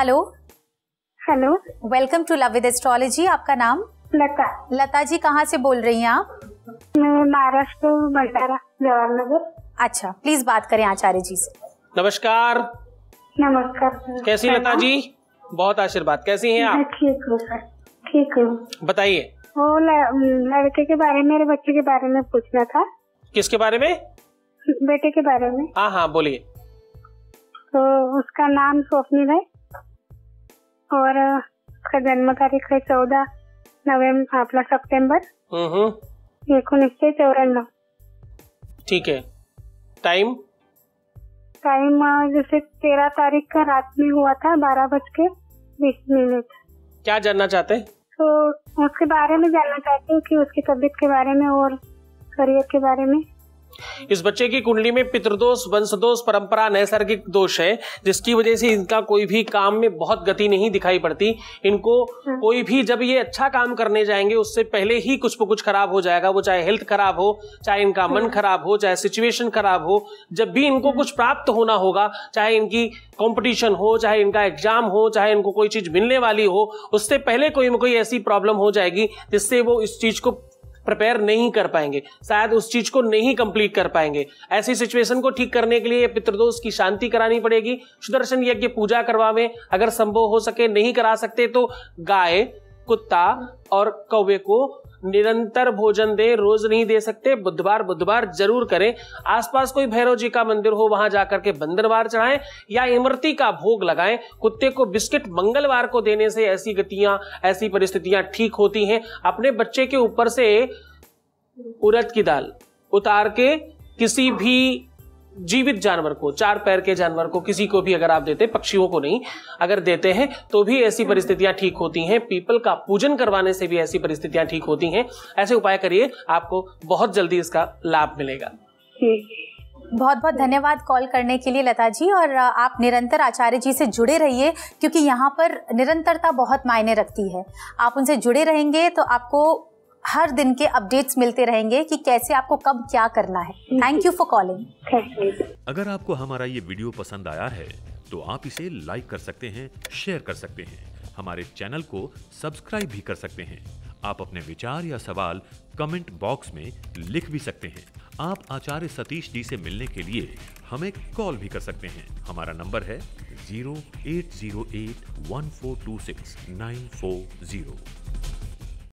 Hello. Hello. Welcome to love with astrology आपका नाम? लता। लता जी कहाँ से बोल रही हैं आप? मैं महाराष्ट्र भंडारा जवाहरनगर। अच्छा प्लीज़ बात करें आचार्य जी से। नमस्कार। नमस्कार। कैसी लता जी? बहुत आशीर्वाद। कैसी हैं आप? ठीक हूँ सर। ठीक हूँ। बताइए। वो लड़के के बारे में मेरे बच्चे के बारे में पूछना था। किसके बारे में? बेटे के बारे में। हाँ हाँ बोलिए। तो उसका नाम स्वप्निल है। और उसका जन्म तारीख है चौदह नवंबर आपला सप्टेंबर। हम्म एकोणीसशे चौऱ्याण्णव ठीक है। टाइम टाइम जैसे तेरह तारीख का रात में हुआ था बारह बज के बीस मिनट। क्या जानना चाहते हैं? तो उसके बारे में जानना चाहती हूँ कि उसकी तबीयत के बारे में और करियर के बारे में। इस बच्चे की कुंडली में पितृदोष वंशदोष परंपरा नैसर्गिक दोष है जिसकी वजह से इनका कोई भी काम में बहुत गति नहीं दिखाई पड़ती। इनको कोई भी जब ये अच्छा काम करने जाएँगे उससे पहले ही कुछ न कुछ खराब हो जाएगा। वो चाहे हेल्थ खराब हो चाहे इनका मन खराब हो चाहे सिचुएशन खराब हो जब भी इनको कुछ प्राप्त होना होगा चाहे इनकी कंपटीशन हो चाहे इनका एग्ज़ाम हो चाहे इनको कोई चीज़ मिलने वाली हो उससे पहले कोई न कोई ऐसी प्रॉब्लम हो जाएगी जिससे वो इस चीज़ को प्रिपेयर नहीं कर पाएँगे। शायद उस चीज़ को नहीं कंप्लीट कर पाएँगे। ऐसी सिचुएशन को ठीक करने के लिए पितृदोष की शांति करानी पड़ेगी। सुदर्शन यज्ञ पूजा करवावे। अगर संभव हो सके नहीं करा सकते तो गाय, कुत्ता और कौवे को निरंतर भोजन दे, रोज नहीं दे सकते, बुधवार बुधवार ज़रूर करें। आसपास कोई भैरव जी का मंदिर हो, वहाँ जाकर के बंदरवार चढ़ाएँ या इमरती का भोग लगाएँ। कुत्ते को बिस्किट मंगलवार को देने से ऐसी गतियाँ, ऐसी परिस्थितियाँ ठीक होती हैं। अपने बच्चे के ऊपर से उड़द की दाल उतार के किसी भी जीवित जानवर को, चार पैर के जानवर को, किसी को भी अगर आप देते, पक्षियों को नहीं, अगर देते हैं तो भी ऐसी परिस्थितियाँ ठीक होती हैं। पीपल का पूजन करवाने से भी ऐसी परिस्थितियाँ ठीक होती हैं। ऐसे उपाय करिए, आपको बहुत जल्दी इसका लाभ मिलेगा। बहुत बहुत धन्यवाद कॉल करने के लिए लता जी, और आप निरंतर आचार्य जी से जुड़े रहिए, क्योंकि यहाँ पर निरंतरता बहुत मायने रखती है। आप उनसे जुड़े रहेंगे तो आपको हर दिन के अपडेट्स मिलते रहेंगे कि कैसे आपको कब क्या करना है। थैंक यू फॉर कॉलिंग अगर आपको हमारा ये वीडियो पसंद आया है तो आप इसे लाइक कर सकते हैं शेयर कर सकते हैं। हमारे चैनल को सब्सक्राइब भी कर सकते हैं। आप अपने विचार या सवाल कमेंट बॉक्स में लिख भी सकते हैं। आप आचार्य सतीश जी से मिलने के लिए हमें कॉल भी कर सकते हैं। हमारा नंबर है zero eight zero eight one four two six nine four zero